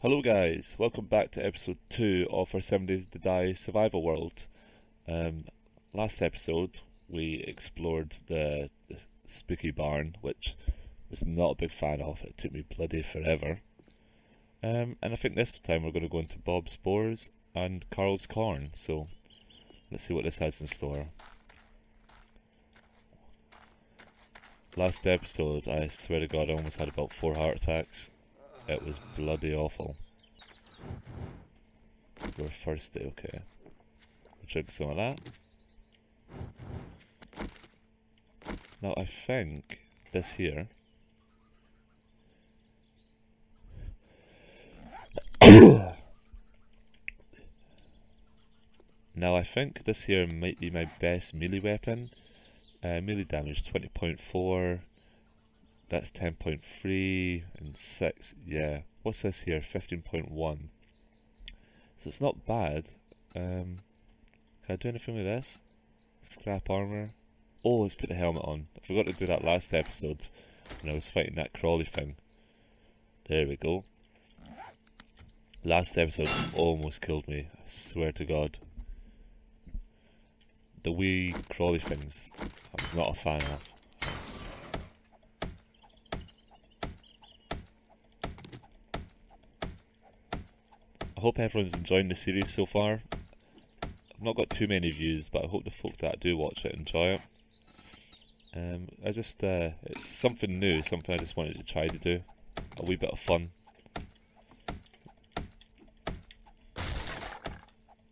Hello guys, welcome back to episode 2 of our 7 Days to Die survival world. Um, last episode we explored the, the spooky barn, which was not a big fan of, it took me bloody forever. Um, and I think this time we're going to go into Bob's Boars and Carl's Corn, so let's see what this has in store. Last episode, I swear to god I almost had about 4 heart attacks. It was bloody awful. We're thirsty, okay. We'll drink some of that. Now I think this here Now I think this here might be my best melee weapon. Uh, melee damage 20.4 that's 10.3 and 6, yeah. What's this here? 15.1. So it's not bad. Um, can I do anything with this? Scrap armor. Oh, let's put the helmet on. I forgot to do that last episode when I was fighting that crawly thing. There we go. Last episode almost killed me, I swear to god. The wee crawly things I was not a fan of. Hope everyone's enjoying the series so far. I've not got too many views, but I hope the folk that do watch it enjoy it. Um, I just, uh, it's something new, something I just wanted to try to do. A wee bit of fun.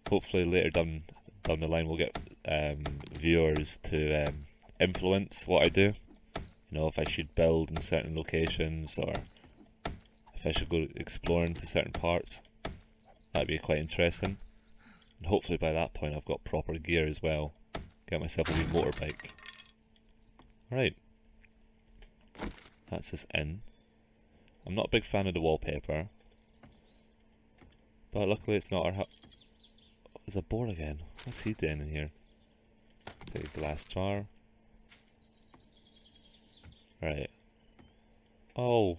Hopefully later down down the line we'll get um, viewers to um, influence what I do. You know, if I should build in certain locations or if I should go exploring to certain parts. That'd be quite interesting. And hopefully by that point I've got proper gear as well. Get myself a new motorbike. Alright. That's this in. I'm not a big fan of the wallpaper. But luckily it's not our hu- There's a boar again. What's he doing in here? Take a glass jar. Right. Oh.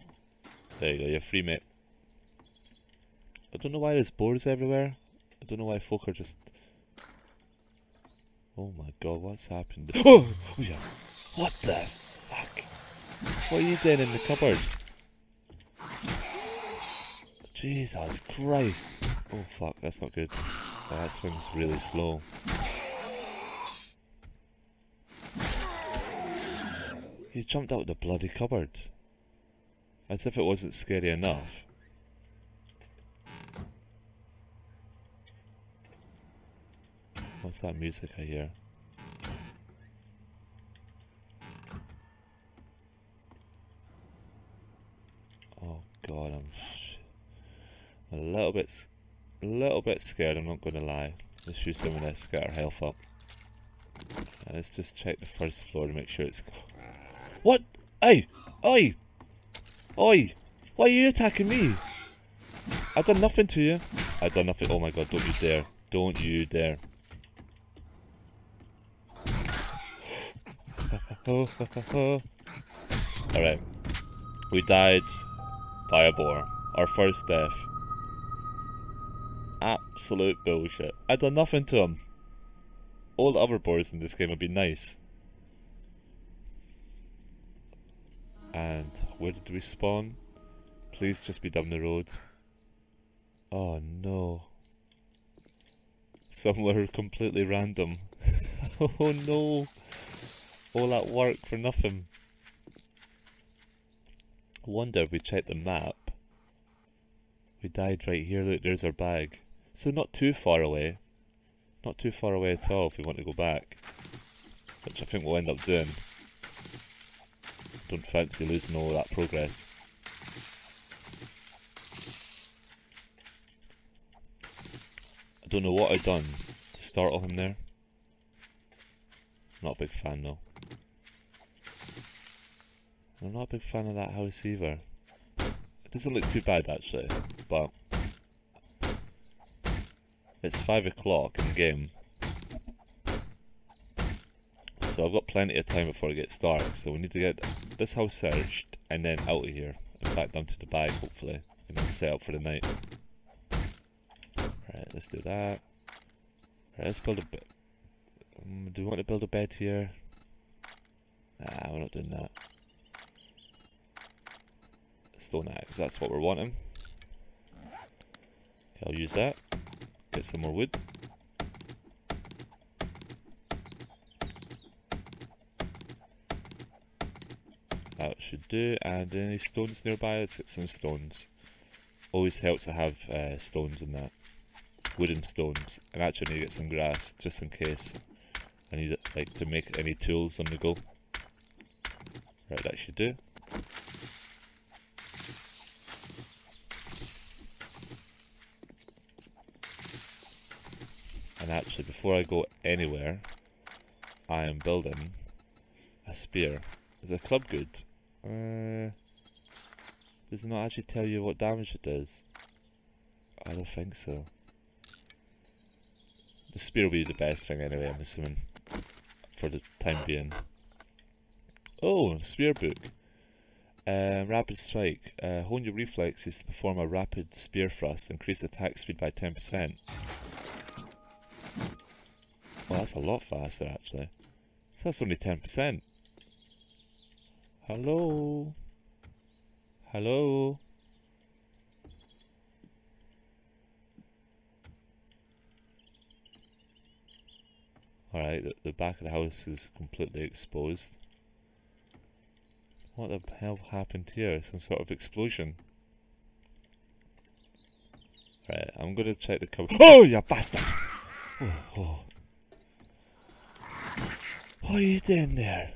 There you go, you're free mate. I don't know why there's boards everywhere. I don't know why folk are just... Oh my god, what's happened? Oh! oh yeah. What the fuck? What are you doing in the cupboard? Jesus Christ. Oh fuck, that's not good. Oh, that swing's really slow. He jumped out of the bloody cupboard. As if it wasn't scary enough. What's that music I hear? Oh god, I'm a little bit, a little bit scared. I'm not going to lie. Let's shoot some of this, get our health up. Let's just check the first floor to make sure it's. What? Hey! Oi! Oi! Why are you attacking me? I've done nothing to you. I've done nothing. Oh my god! Don't you dare! Don't you dare! Alright. We died by a boar. Our first death. Absolute bullshit. I done nothing to him. All the other boars in this game would be nice. And where did we spawn? Please just be down the road. Oh no. Somewhere completely random. oh no. All that work for nothing. I wonder if we check the map. We died right here, look, there's our bag. So not too far away. Not too far away at all if we want to go back. Which I think we'll end up doing. Don't fancy losing all that progress. I don't know what I've done to startle him there. Not a big fan though. I'm not a big fan of that house either. It doesn't look too bad actually, but it's 5 o'clock in the game. So I've got plenty of time before it gets dark, so we need to get this house searched and then out of here and back down to the bag hopefully. and then set up for the night. Right, let's do that. Right, let's build a bit. Um, do we want to build a bed here? Nah, we're not doing that. Stone axe, that's what we're wanting. Okay, I'll use that. Get some more wood. That should do. And any stones nearby? Let's get some stones. Always helps to have uh, stones in that. Wooden stones. And actually I need to get some grass, just in case. I need like to make any tools on the go. Right, that should do. Actually, before I go anywhere, I am building a spear. Is a club good? Uh, does it not actually tell you what damage it does? I don't think so. The spear will be the best thing anyway, I'm assuming. For the time being. Oh, spear book. Uh, rapid strike. Uh, hone your reflexes to perform a rapid spear thrust. Increase attack speed by 10%. Well, that's a lot faster actually. So that's only 10%. Hello? Hello? Alright, the, the back of the house is completely exposed. What the hell happened here? Some sort of explosion. Right, I'm gonna check the cover. Oh, you bastard! Oh, oh. What are you doing there?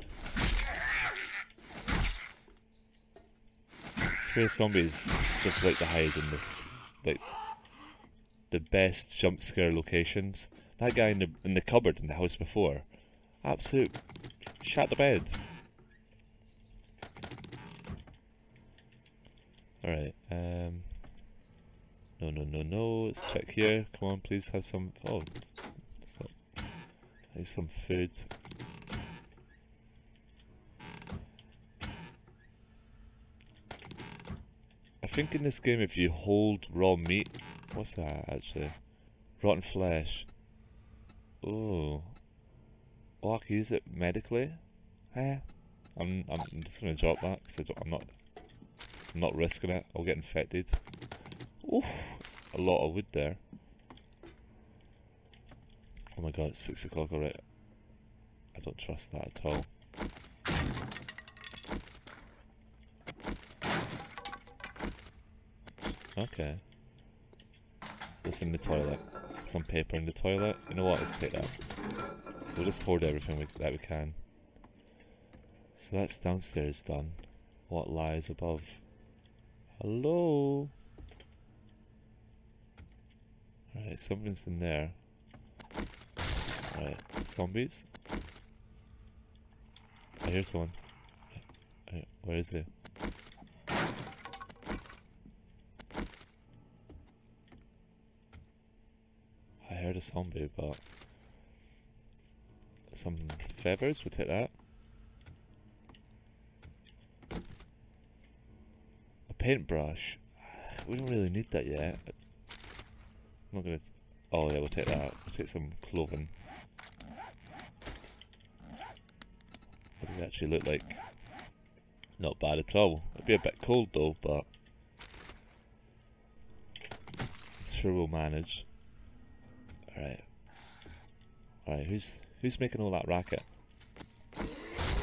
Space zombies just like to hide in this, like, the best jump scare locations. That guy in the in the cupboard in the house before, absolute, shut the bed. Alright, um, no, no, no, no, let's check here, come on, please have some, oh, not, Need some food. Think in this game if you hold raw meat, what's that actually? Rotten flesh. Oh. Oh, I can use it medically? Eh. I'm, I'm just gonna drop that because I'm not, I'm not risking it. I'll get infected. Oof, a lot of wood there. Oh my god, it's 6 o'clock already. I don't trust that at all. Okay. What's in the toilet? Some paper in the toilet? You know what, let's take that. We'll just hoard everything we, that we can. So that's downstairs done. What lies above? Hello? Alright, something's in there. Alright, zombies? I hear someone. Where is he? I heard a zombie, but some feathers, we'll take that. A paintbrush. We don't really need that yet. I'm not gonna. Oh yeah, we'll take that. We'll take some cloven. What does it actually look like? Not bad at all. It'd be a bit cold though, but sure we'll manage. Alright. Alright, who's who's making all that racket?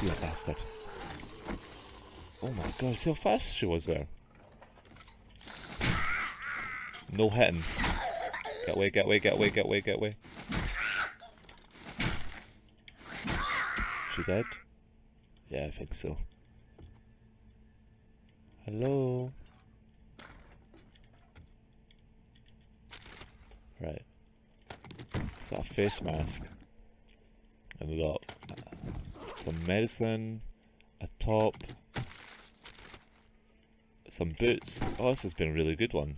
You bastard. Oh my god, see how fast she was there. No hitting. Get away, get away, get away, get away, get away. She dead? Yeah, I think so. Hello? Right. It's a face mask. And we got some medicine, a top, some boots. Oh, this has been a really good one.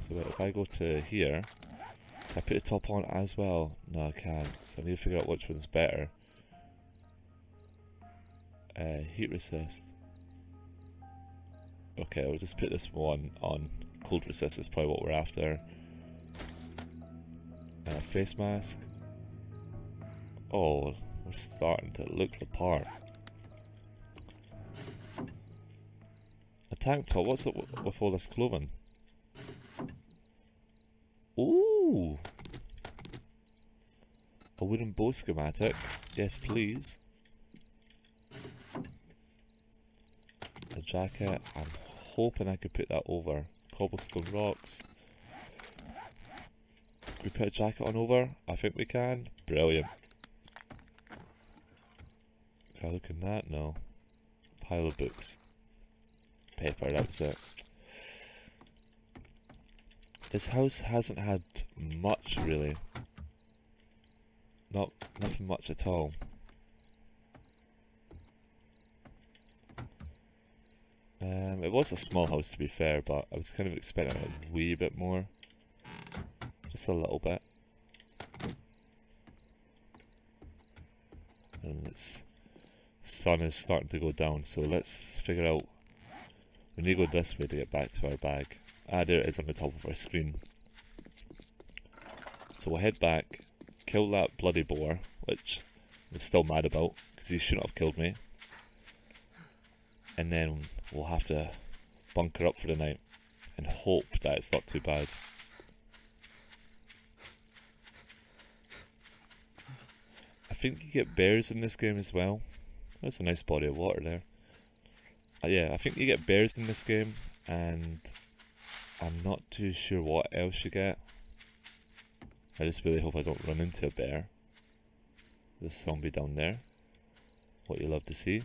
So if I go to here, can I put the top on as well? No, I can't. So I need to figure out which one's better. Uh, heat resist. Okay, I'll just put this one on. Cold resist is probably what we're after. A face mask. Oh, we're starting to look the part. A tank top, what's up with all this clothing? Ooh! A wooden bow schematic. Yes, please. A jacket. I'm hoping I could put that over. Cobblestone rocks. We put a jacket on over? I think we can. Brilliant. Can I look in that? No. Pile of books. Paper, that's it. This house hasn't had much really. Not nothing much at all. Um, it was a small house to be fair, but I was kind of expecting a wee bit more. A little bit. And it's sun is starting to go down, so let's figure out we need to go this way to get back to our bag. Ah, there it is on the top of our screen. So we'll head back, kill that bloody boar, which I'm still mad about, because he shouldn't have killed me. And then we'll have to bunker up for the night, and hope that it's not too bad. I think you get bears in this game as well. That's a nice body of water there. Uh, yeah, I think you get bears in this game, and I'm not too sure what else you get. I just really hope I don't run into a bear. This zombie down there. What you love to see.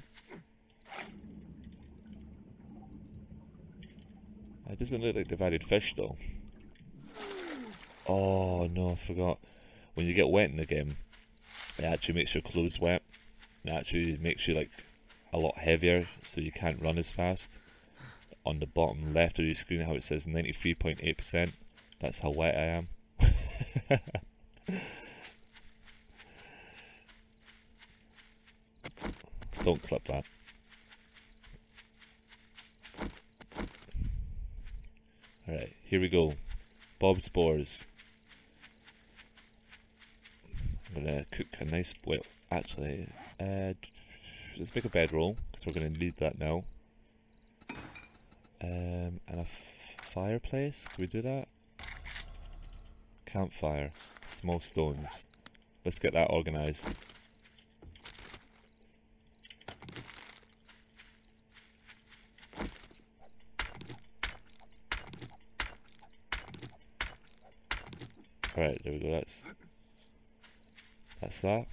It doesn't look like they've added fish though. Oh no, I forgot. When you get wet in the game, it actually makes your clothes wet. It actually makes you like a lot heavier so you can't run as fast on the bottom left of your screen how it says 93.8%. That's how wet I am. Don't clip that. Alright, here we go. Bob's Boars. I'm gonna cook a nice, well, actually, uh, let's make a bedroll, because we're gonna need that now. Um, and a fireplace, can we do that? Campfire, small stones. Let's get that organised. Alright, there we go, that's that's that.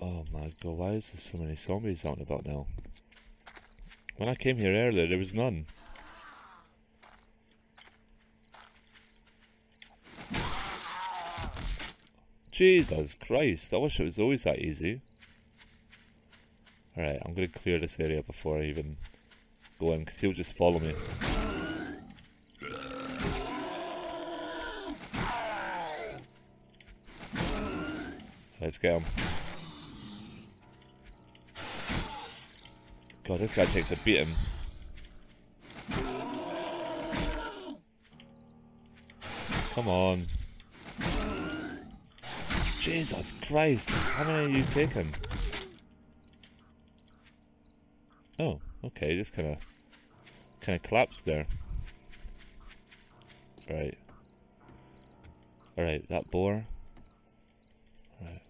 Oh my god, why is there so many zombies out and about now? When I came here earlier, there was none. Jesus Christ, I wish it was always that easy. Alright, I'm gonna clear this area before I even go in, because he'll just follow me. Let's go. God, this guy takes a beating. Come on. Jesus Christ, how many are you taking? Oh, okay, just kinda kinda collapsed there. Right. Alright, that boar. Right.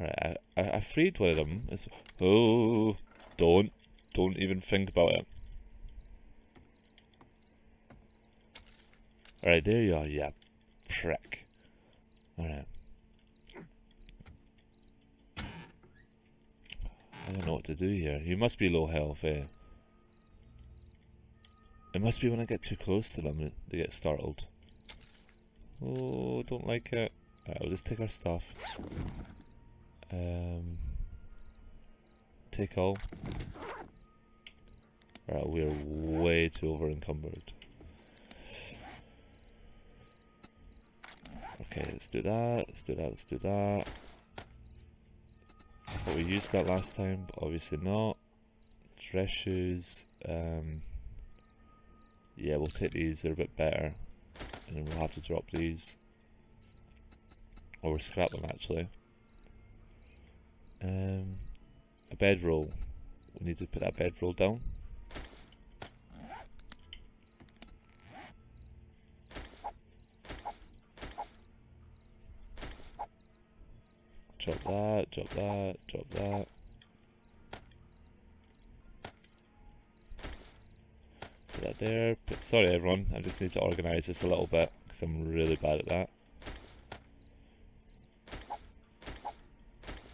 Alright, I, I, I freed one of them. It's, oh, don't, don't even think about it. Alright, there you are, yeah, prick. Alright. I don't know what to do here. You must be low health, eh? It must be when I get too close to them they get startled. Oh, don't like it. Alright, we'll just take our stuff. Um, take all. Right, we are way too over encumbered. Okay, let's do that, let's do that, let's do that. thought we used that last time, but obviously not. Dress shoes. Um, yeah, we'll take these, they're a bit better. And then we'll have to drop these. Or we'll scrap them actually. Um, a bedroll. We need to put that bedroll down. Drop that, drop that, drop that. Put that there. Put, sorry everyone, I just need to organise this a little bit because I'm really bad at that.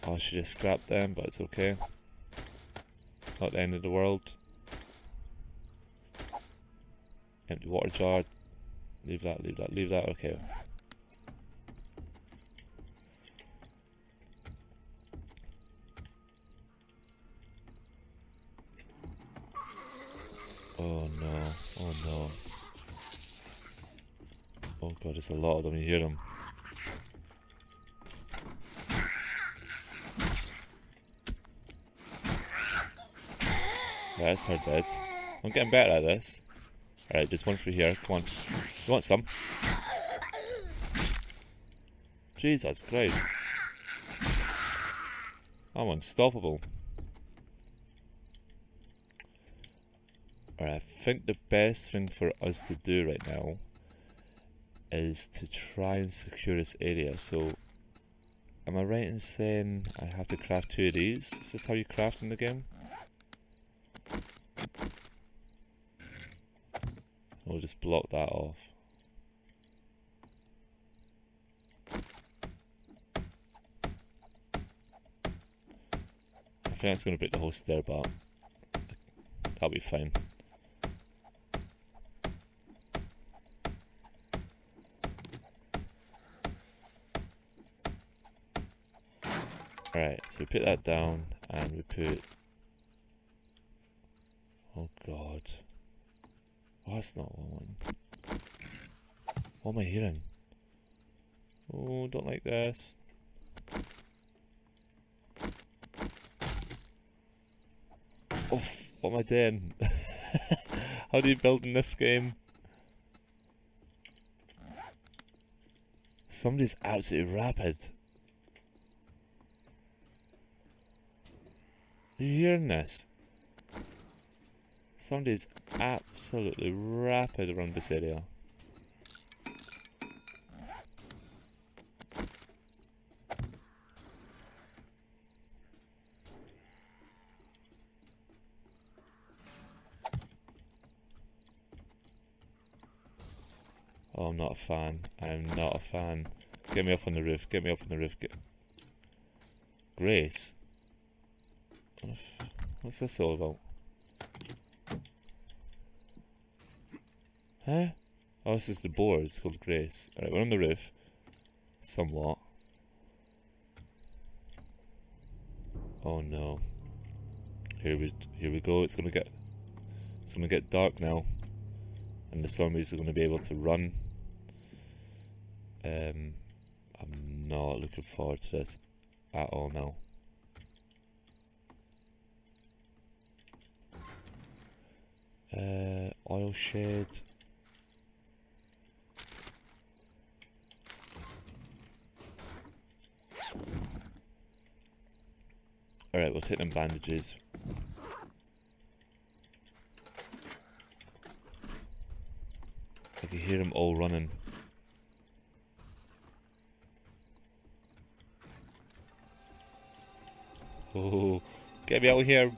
Oh, I should just scrap them, but it's okay. Not the end of the world. Empty water jar. Leave that, leave that, leave that, okay. Oh no, oh no. Oh god, there's a lot of them, you hear them. That's her dead. I'm getting better at this. Alright, just one through here, come on. You want some? Jesus Christ. I'm unstoppable. Alright, I think the best thing for us to do right now is to try and secure this area. So, am I right in saying I have to craft two of these? Is this how you craft in the game? We'll just block that off. I think that's going to break the whole stair but that'll be fine. Right, so we put that down and we put... Oh god. Oh, that's not one. What am I hearing? Oh, don't like this. Oh, what am I doing? How do you build in this game? Somebody's absolutely rapid. Are you hearing this? Somebody's absolutely rapid around this area. Oh, I'm not a fan. I'm not a fan. Get me up on the roof. Get me up on the roof. Get... Grace? What's this all about? Huh? Oh, this is the board. It's called Grace. Alright, we're on the roof. Somewhat. Oh no. Here we here we go. It's gonna get it's gonna get dark now, and the zombies are gonna be able to run. Um, I'm not looking forward to this at all now. Uh, oil shed. Alright, we'll take them bandages. I can hear them all running. Oh, get me out of here.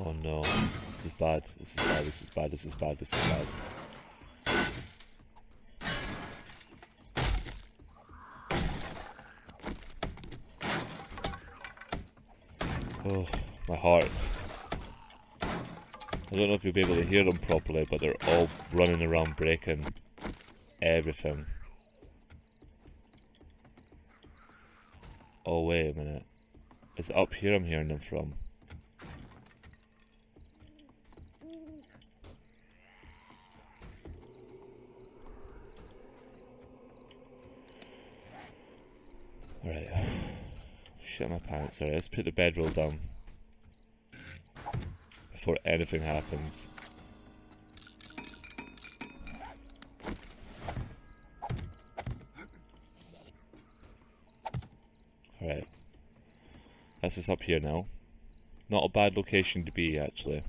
Oh no, this is bad, this is bad, this is bad, this is bad, this is bad. Oh, heart. I don't know if you'll be able to hear them properly, but they're all running around breaking everything. Oh wait a minute. It's up here I'm hearing them from. Alright. Shit my pants. Alright, let's put the bedroll down. Before anything happens. Alright. That's us up here now. Not a bad location to be, actually.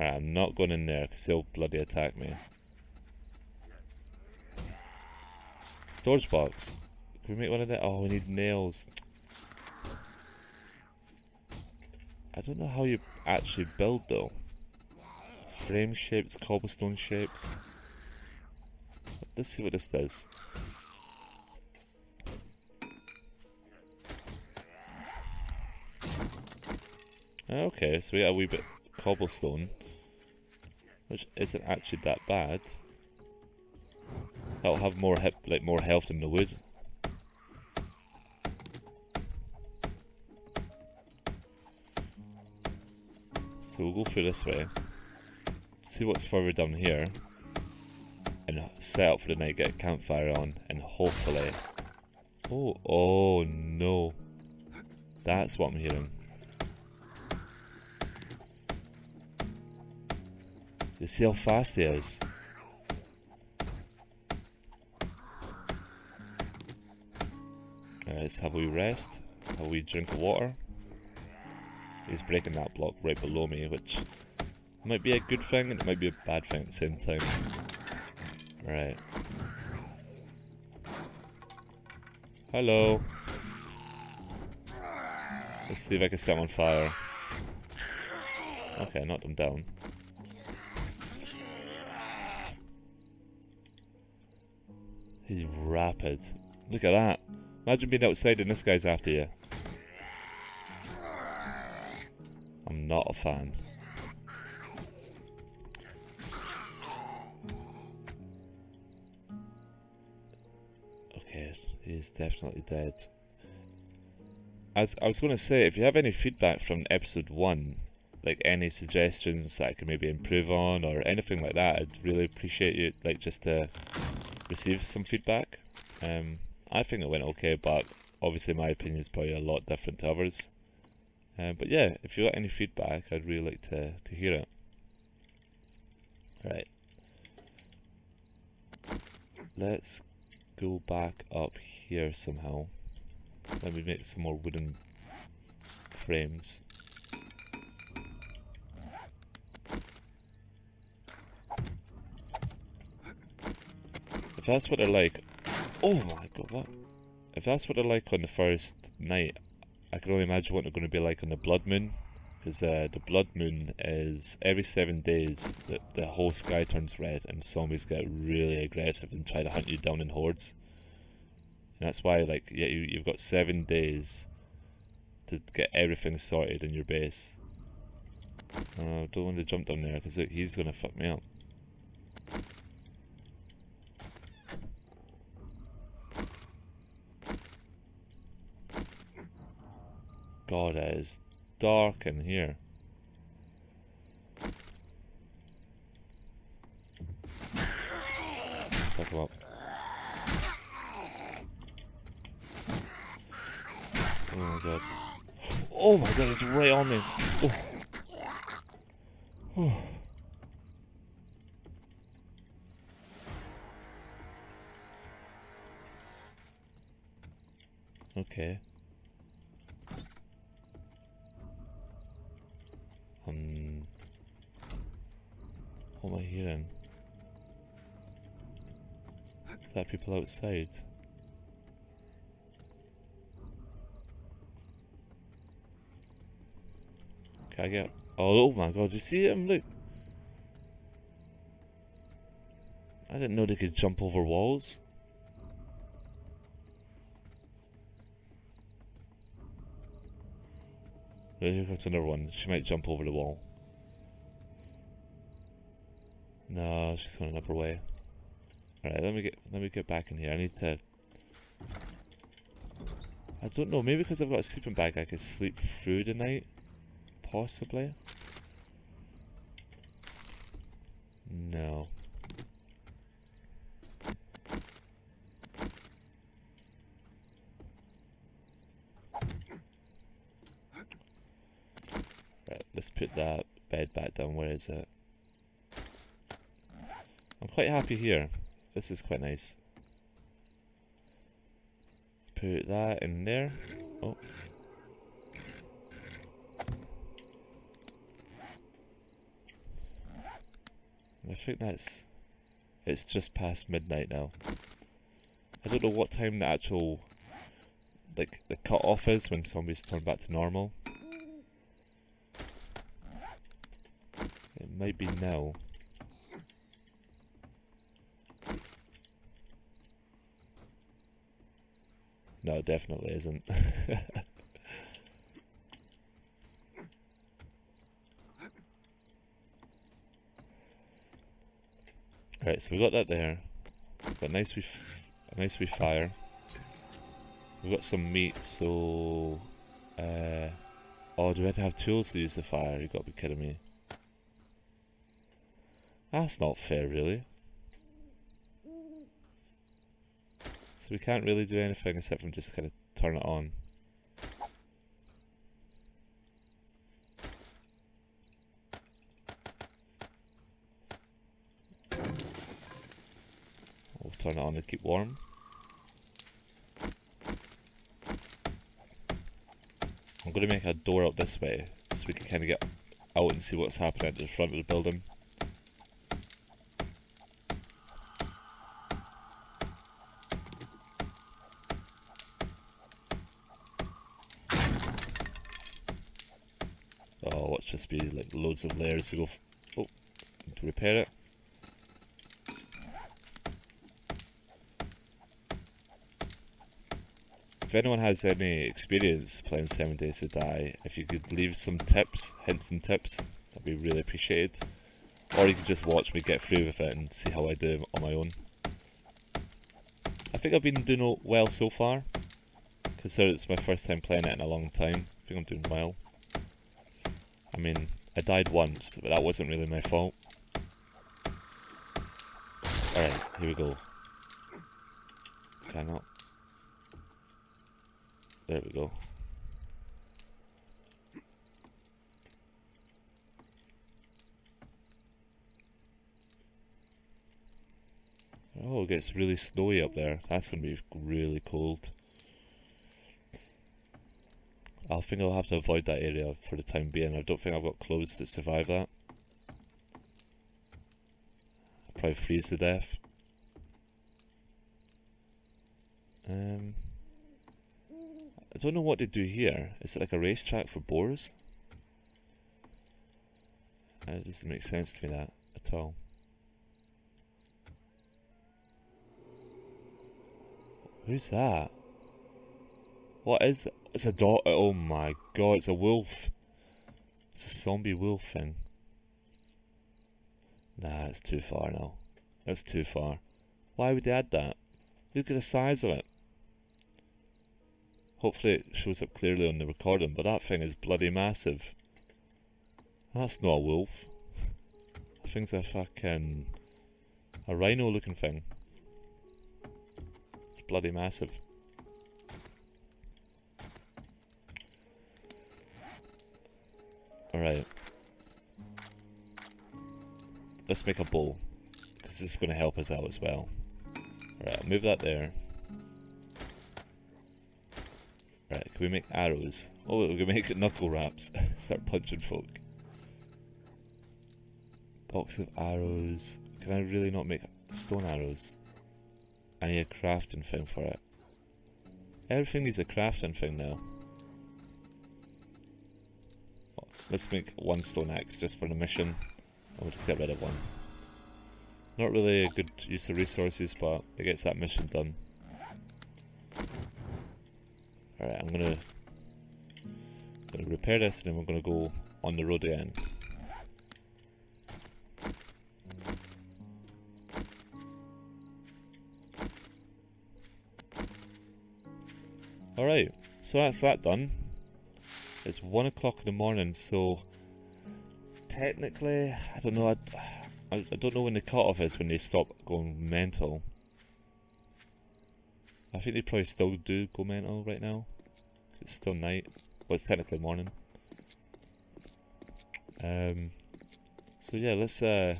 Alright, I'm not going in there because they'll bloody attack me. Storage box. Can we make one of that? Oh, we need nails. I don't know how you actually build though. Frame shapes, cobblestone shapes. Let's see what this does. Okay, so we got a wee bit cobblestone, which isn't actually that bad. That'll have more hip, like more health than the wood. So we'll go through this way. See what's further down here. And set up for the night, get a campfire on, and hopefully... Oh, oh no. That's what I'm hearing. You see how fast he is? let's have a wee rest, have a wee drink of water. He's breaking that block right below me, which might be a good thing and it might be a bad thing at the same time. Right. Hello. Let's see if I can set on fire. Okay, I knocked him down. He's rapid. Look at that. Imagine being outside and this guy's after you. Not a fan. Okay, he's definitely dead. As I was going to say, if you have any feedback from episode 1, like any suggestions that I can maybe improve on or anything like that, I'd really appreciate you, like just to receive some feedback. Um, I think it went okay, but obviously my opinion is probably a lot different to others. Um, but yeah, if you got any feedback, I'd really like to, to hear it. Right. Let's go back up here somehow. Let me make some more wooden frames. If that's what they're like, Oh my god, what? If that's what they're like on the first night, I can only imagine what they're going to be like on the Blood Moon. Because uh, the Blood Moon is every seven days the, the whole sky turns red and zombies get really aggressive and try to hunt you down in hordes. And that's why, like, yeah, you, you've got seven days to get everything sorted in your base. Uh, don't want to jump down there because he's going to fuck me up. God, it is dark in here. Fuck him up. Oh my god. Oh my god, it's right on me. Oh. Oh. Okay. Is that people outside? Can I get... Oh, oh my god, you see him? Look! I didn't know they could jump over walls. Here comes another one. She might jump over the wall. No, she's going another way. Alright, let me get let me get back in here. I need to I don't know, maybe because I've got a sleeping bag I could sleep through the night. Possibly. No. Right, let's put that bed back down. Where is it? Quite happy here. This is quite nice. Put that in there. Oh. I think that's... It's just past midnight now. I don't know what time the actual... Like, the cut off is when zombies turn back to normal. It might be now. No, it definitely isn't. Right, so we got that there. Got a nice wee, a nice wee fire. We've got some meat, so... Uh, oh, do we have to have tools to use the fire? You gotta be kidding me. That's not fair, really. So we can't really do anything except for just kind of turn it on. We'll turn it on to keep warm. I'm going to make a door up this way so we can kind of get out and see what's happening at the front of the building. just be like loads of layers to go. oh, to repair it. If anyone has any experience playing 7 Days to Die, if you could leave some tips, hints and tips, that'd be really appreciated. Or you could just watch me get through with it and see how I do on my own. I think I've been doing well so far, considering it's my first time playing it in a long time. I think I'm doing well. I mean, I died once, but that wasn't really my fault. Alright, here we go. Cannot. There we go. Oh, it gets really snowy up there. That's going to be really cold. I think I'll have to avoid that area for the time being. I don't think I've got clothes to survive that. I'll probably freeze to death. Um, I don't know what to do here. Is it like a racetrack for boars? It doesn't make sense to me that at all. Who's that? What is that? It's a dog. Oh my god, it's a wolf. It's a zombie wolf thing. Nah, it's too far now. That's too far. Why would they add that? Look at the size of it. Hopefully it shows up clearly on the recording, but that thing is bloody massive. That's not a wolf. That thing's a fucking... a rhino looking thing. It's bloody massive. Alright. Let's make a bowl. Because this is going to help us out as well. Alright, I'll move that there. Right, can we make arrows? Oh, we can make knuckle wraps. Start punching folk. Box of arrows. Can I really not make stone arrows? I need a crafting thing for it. Everything needs a crafting thing now. Let's make one stone axe just for the mission. And we'll just get rid of one. Not really a good use of resources, but it gets that mission done. Alright, I'm gonna, gonna repair this and then we're gonna go on the road again. Alright, so that's that done. It's one o'clock in the morning, so technically, I don't know. I, I, don't know when the cutoff is when they stop going mental. I think they probably still do go mental right now. It's still night. Well, it's technically morning. Um, so yeah, let's uh,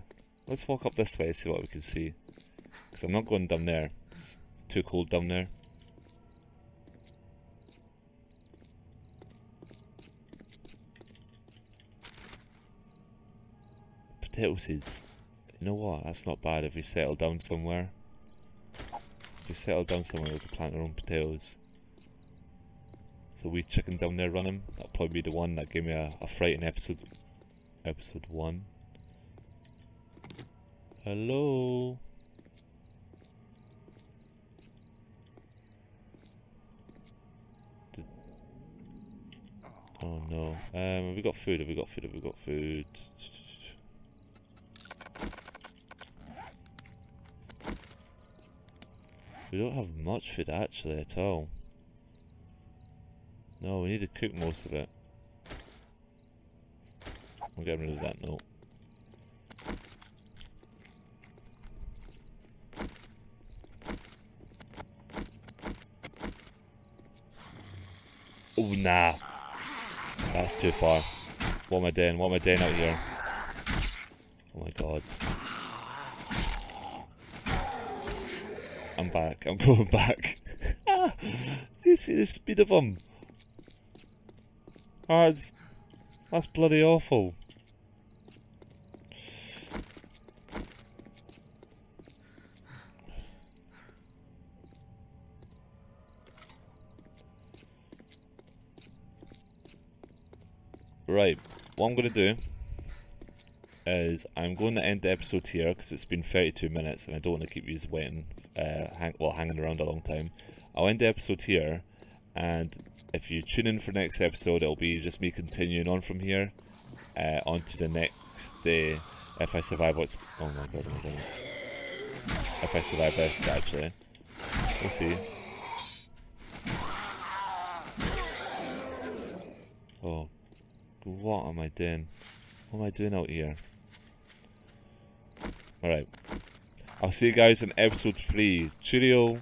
let's walk up this way see what we can see. Because I'm not going down there. It's too cold down there. Seeds. You know what? That's not bad if we settle down somewhere. If we settle down somewhere, we can plant our own potatoes. So we chicken down there running. That'll probably be the one that gave me a, a fright in episode episode one. Hello. Oh no. Um, have we got food? Have we got food? Have we got food? We don't have much food actually at all. No, we need to cook most of it. I'm getting rid of that note. Oh nah. That's too far. What am I doing? What am I doing out here? Oh my god. I'm back. I'm going back. ah, you see the speed of them? Ah, that's bloody awful. Right, what I'm going to do is I'm going to end the episode here because it's been 32 minutes and I don't want to keep you waiting, uh, hang, well, hanging around a long time. I'll end the episode here and if you tune in for next episode it'll be just me continuing on from here uh, on to the next day if I survive what's... oh my god, oh my god. If I survive this actually. We'll see. Oh what am I doing? What am I doing out here? Alright. I'll see you guys in episode 3. Cheerio!